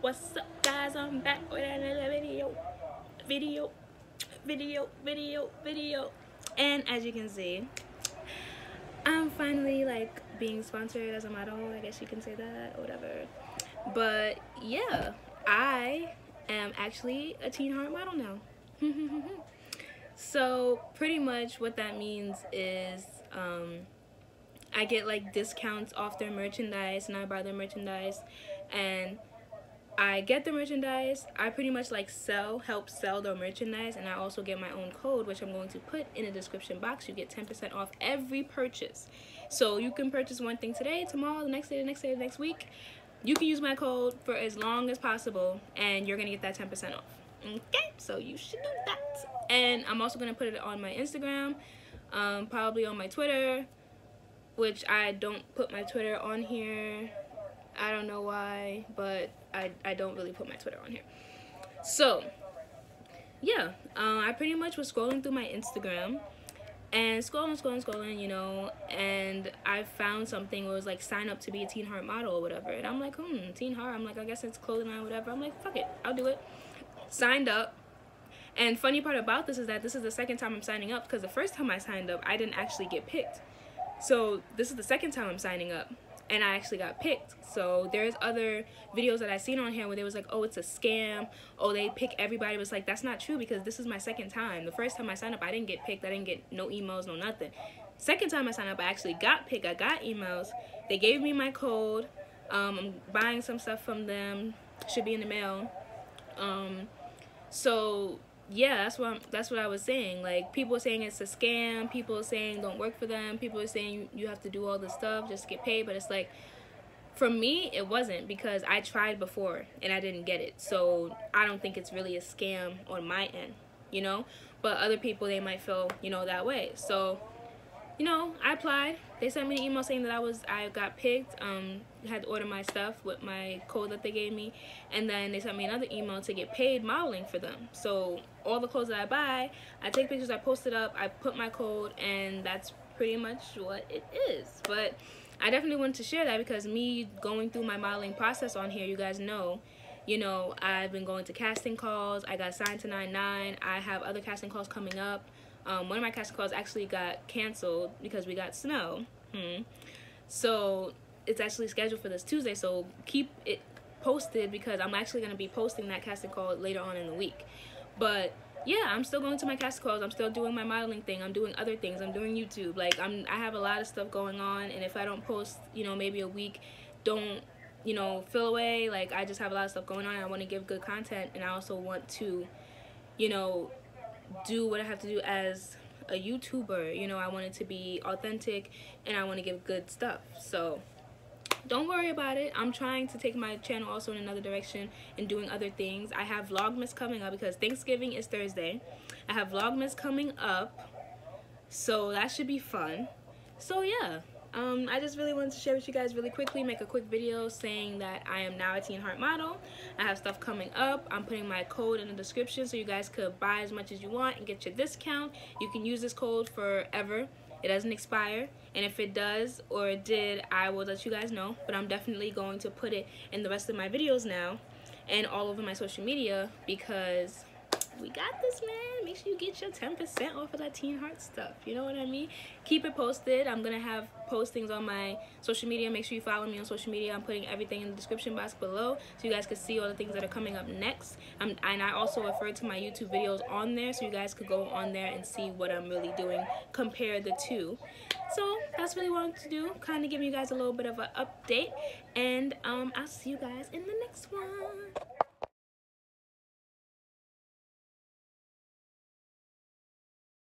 What's up guys? I'm back with another video. Video, video, video, video. And as you can see, I'm finally like being sponsored as a model. I guess you can say that whatever. But yeah, I am actually a Teen Heart model now. so pretty much what that means is um, I get like discounts off their merchandise and I buy their merchandise and I get the merchandise. I pretty much like sell, help sell their merchandise and I also get my own code which I'm going to put in the description box. You get 10% off every purchase. So you can purchase one thing today, tomorrow, the next day, the next day, the next week. You can use my code for as long as possible and you're going to get that 10% off. Okay, so you should do that. And I'm also going to put it on my Instagram, um, probably on my Twitter, which I don't put my Twitter on here. I don't know why, but I, I don't really put my Twitter on here. So, yeah, uh, I pretty much was scrolling through my Instagram and scrolling, scrolling, scrolling, you know, and I found something where it was like sign up to be a Teen Heart model or whatever. And I'm like, hmm, Teen Heart. I'm like, I guess it's clothing line, whatever. I'm like, fuck it, I'll do it. Signed up. And funny part about this is that this is the second time I'm signing up because the first time I signed up, I didn't actually get picked. So this is the second time I'm signing up and I actually got picked. So there's other videos that I've seen on here where they was like, oh, it's a scam. Oh, they pick everybody. It was like, that's not true because this is my second time. The first time I signed up, I didn't get picked. I didn't get no emails, no nothing. Second time I signed up, I actually got picked. I got emails. They gave me my code. Um, I'm buying some stuff from them. Should be in the mail. Um, so yeah, that's what I'm, that's what I was saying. Like people are saying it's a scam. People are saying don't work for them. People are saying you, you have to do all this stuff just to get paid. But it's like, for me, it wasn't because I tried before and I didn't get it. So I don't think it's really a scam on my end, you know. But other people they might feel you know that way. So you know, I applied. They sent me an email saying that I was I got picked. Um, had to order my stuff with my code that they gave me, and then they sent me another email to get paid modeling for them. So all the clothes that I buy, I take pictures, I post it up, I put my code, and that's pretty much what it is. But I definitely wanted to share that because me going through my modeling process on here, you guys know, you know, I've been going to casting calls. I got signed to 99. I have other casting calls coming up. Um, one of my casting calls actually got canceled because we got snow. Hmm. So it's actually scheduled for this Tuesday. So keep it posted because I'm actually going to be posting that casting call later on in the week. But yeah, I'm still going to my casting calls. I'm still doing my modeling thing. I'm doing other things. I'm doing YouTube. Like I'm, I have a lot of stuff going on. And if I don't post, you know, maybe a week, don't, you know, fill away. Like I just have a lot of stuff going on. I want to give good content, and I also want to, you know, do what I have to do as a YouTuber. You know, I want it to be authentic and I want to give good stuff. So don't worry about it. I'm trying to take my channel also in another direction and doing other things. I have Vlogmas coming up because Thanksgiving is Thursday. I have Vlogmas coming up. So that should be fun. So yeah um, I just really wanted to share with you guys really quickly, make a quick video saying that I am now a Teen Heart model. I have stuff coming up. I'm putting my code in the description so you guys could buy as much as you want and get your discount. You can use this code forever. It doesn't expire. And if it does or it did, I will let you guys know. But I'm definitely going to put it in the rest of my videos now and all over my social media because we got this, man. Make sure you get your 10% off of that Teen Heart stuff. You know what I mean? Keep it posted. I'm going to have postings on my social media. Make sure you follow me on social media. I'm putting everything in the description box below so you guys can see all the things that are coming up next. Um, and I also refer to my YouTube videos on there so you guys could go on there and see what I'm really doing, compare the two. So that's really what I wanted to do, kind of give you guys a little bit of an update. And um, I'll see you guys in the next one.